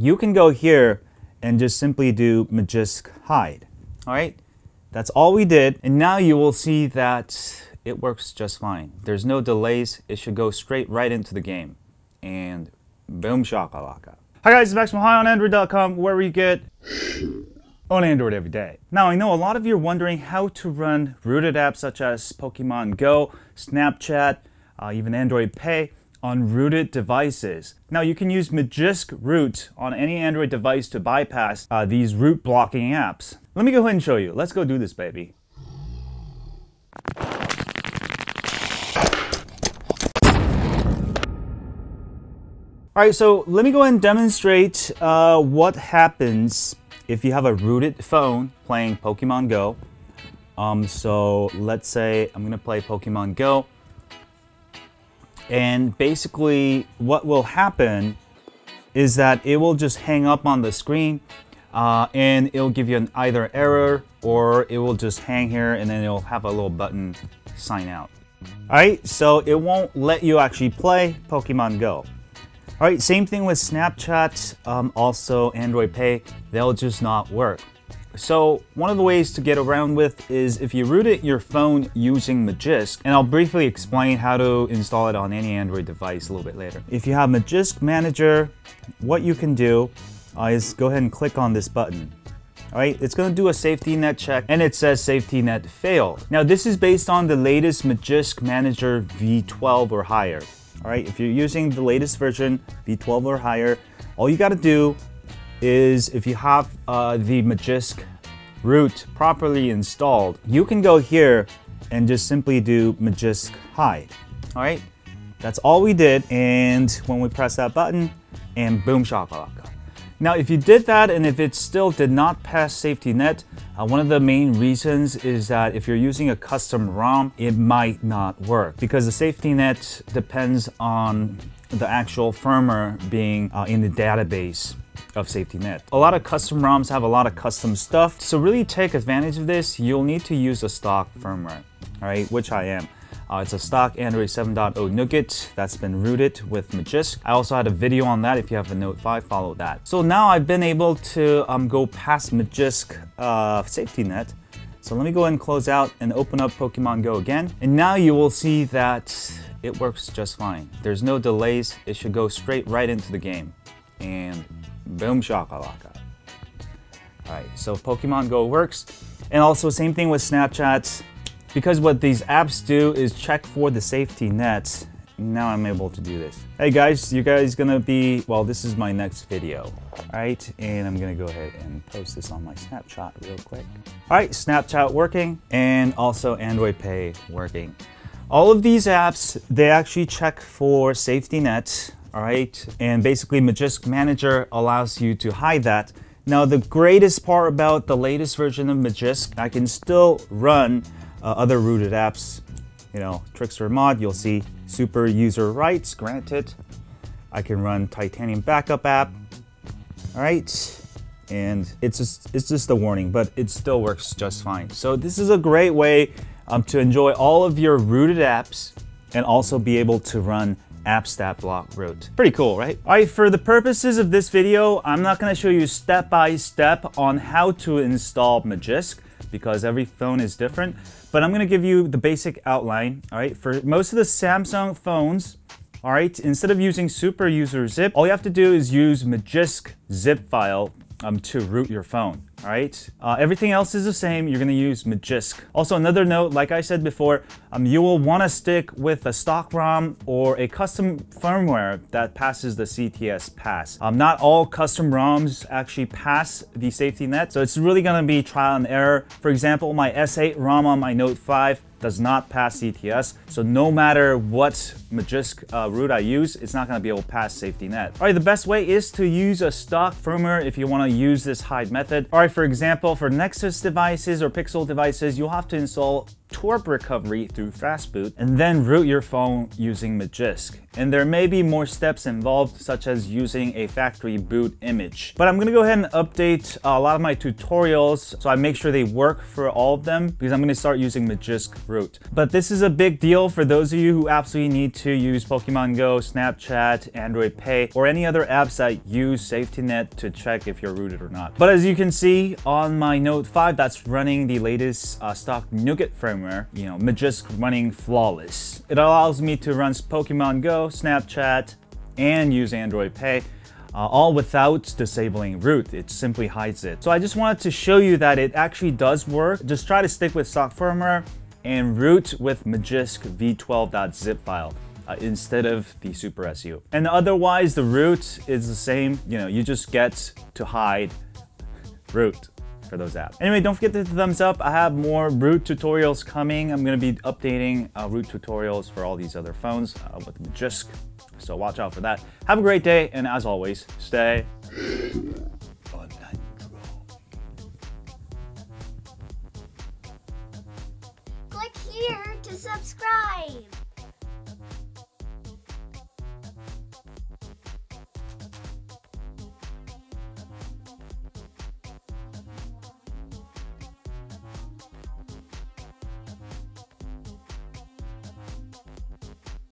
you can go here and just simply do Magisk hide. All right, that's all we did. And now you will see that it works just fine. There's no delays. It should go straight right into the game. And boom shakalaka. Hi guys, it's Max from HighOnAndroid.com where we get on Android every day. Now I know a lot of you are wondering how to run rooted apps such as Pokemon Go, Snapchat, uh, even Android Pay on rooted devices. Now you can use Magisk Root on any Android device to bypass uh, these root blocking apps. Let me go ahead and show you. Let's go do this, baby. All right, so let me go ahead and demonstrate uh, what happens if you have a rooted phone playing Pokemon Go. Um, so let's say I'm gonna play Pokemon Go. And basically what will happen is that it will just hang up on the screen uh, and it'll give you an either error or it will just hang here and then it'll have a little button sign out. All right, so it won't let you actually play Pokemon Go. All right, same thing with Snapchat, um, also Android Pay, they'll just not work. So one of the ways to get around with is if you root it your phone using Magisk, and I'll briefly explain how to install it on any Android device a little bit later. If you have Magisk Manager, what you can do uh, is go ahead and click on this button. All right, it's gonna do a safety net check and it says safety net failed. Now this is based on the latest Magisk Manager V12 or higher. All right, if you're using the latest version, V12 or higher, all you gotta do is if you have uh, the Magisk root properly installed, you can go here and just simply do Magisk hide. All right, that's all we did. And when we press that button, and boom shakalaka. Now, if you did that and if it still did not pass safety net, uh, one of the main reasons is that if you're using a custom ROM, it might not work because the safety net depends on the actual firmware being uh, in the database of safety net. A lot of custom ROMs have a lot of custom stuff. So really take advantage of this, you'll need to use a stock firmware, all right, which I am. Uh, it's a stock Android 7.0 Nougat that's been rooted with Magisk. I also had a video on that. If you have a Note 5, follow that. So now I've been able to um, go past Magisk uh, safety net. So let me go ahead and close out and open up Pokemon Go again. And now you will see that it works just fine. There's no delays. It should go straight right into the game. And boom shakalaka. All right, so Pokemon Go works. And also same thing with Snapchat. Because what these apps do is check for the safety nets. Now I'm able to do this. Hey guys, you guys gonna be, well, this is my next video, all right? And I'm gonna go ahead and post this on my Snapchat real quick. All right, Snapchat working and also Android Pay working. All of these apps, they actually check for safety nets, all right? And basically Magisk Manager allows you to hide that. Now the greatest part about the latest version of Magisk, I can still run uh, other rooted apps. You know, Trickster mod, you'll see super user rights granted. I can run Titanium backup app. All right. And it's just, it's just a warning, but it still works just fine. So this is a great way um, to enjoy all of your rooted apps and also be able to run apps that block. Pretty cool, right? All right, for the purposes of this video, I'm not gonna show you step by step on how to install Magisk because every phone is different. But I'm gonna give you the basic outline, all right? For most of the Samsung phones, all right, instead of using Super User Zip, all you have to do is use Magisk zip file um, to root your phone. All right, uh, everything else is the same. You're gonna use Magisk. Also, another note, like I said before, um, you will wanna stick with a stock ROM or a custom firmware that passes the CTS pass. Um, not all custom ROMs actually pass the safety net, so it's really gonna be trial and error. For example, my S8 ROM on my Note 5 does not pass CTS. So no matter what Magisk uh, root I use, it's not gonna be able to pass safety net. All right, the best way is to use a stock firmware if you wanna use this hide method. All right, for example, for Nexus devices or Pixel devices, you'll have to install TWRP recovery through fastboot, and then root your phone using Magisk. And there may be more steps involved, such as using a factory boot image. But I'm gonna go ahead and update a lot of my tutorials so I make sure they work for all of them because I'm gonna start using Magisk root. But this is a big deal for those of you who absolutely need to use Pokemon Go, Snapchat, Android Pay, or any other apps that use SafetyNet to check if you're rooted or not. But as you can see on my Note 5 that's running the latest uh, stock Nougat you know, Magisk running flawless. It allows me to run Pokemon Go, Snapchat, and use Android Pay. Uh, all without disabling root. It simply hides it. So I just wanted to show you that it actually does work. Just try to stick with stock firmware and root with Magisk v12.zip file. Uh, instead of the Super SU. And otherwise, the root is the same. You know, you just get to hide root for those apps. Anyway, don't forget to hit the thumbs up. I have more root tutorials coming. I'm gonna be updating uh, root tutorials for all these other phones uh, with Magisk. So watch out for that. Have a great day, and as always, stay Click here to subscribe.